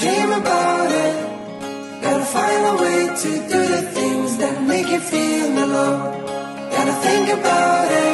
Dream about it. Gotta find a way to do the things that make you feel alone. Gotta think about it.